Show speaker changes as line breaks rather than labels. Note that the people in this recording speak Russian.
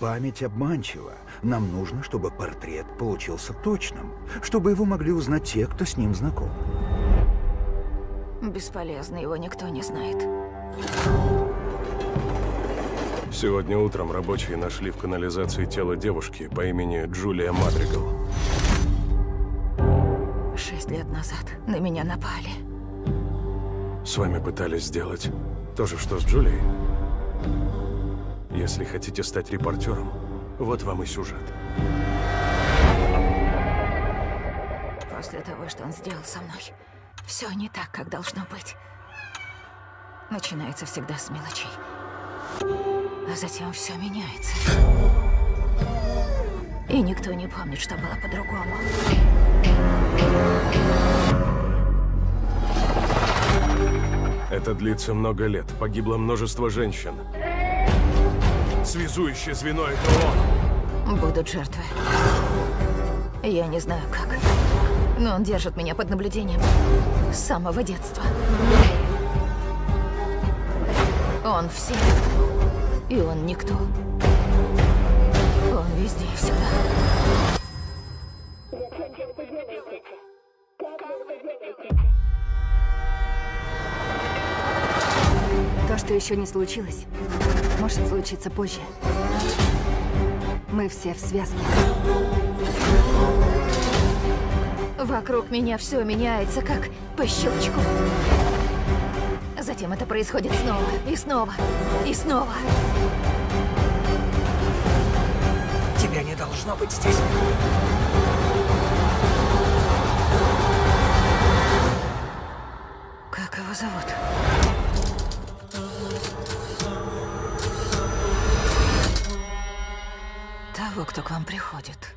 Память обманчива. Нам нужно, чтобы портрет получился точным, чтобы его могли узнать те, кто с ним знаком.
Бесполезно, его никто не знает.
Сегодня утром рабочие нашли в канализации тело девушки по имени Джулия Мадригал.
Шесть лет назад на меня напали.
С вами пытались сделать то же, что с Джулией? Если хотите стать репортером, вот вам и сюжет.
После того, что он сделал со мной, все не так, как должно быть. Начинается всегда с мелочей. А затем все меняется. И никто не помнит, что было по-другому.
Это длится много лет. Погибло множество женщин. Связующее звено — это он.
Будут жертвы. Я не знаю как, но он держит меня под наблюдением с самого детства. Он все, и он никто. Он везде и всегда.
То, что еще не случилось, может случиться позже. Мы все в связке.
Вокруг меня все меняется, как по щелчку. Затем это происходит снова, и снова, и снова.
Тебя не должно быть здесь.
Как его зовут? Того, кто к вам приходит.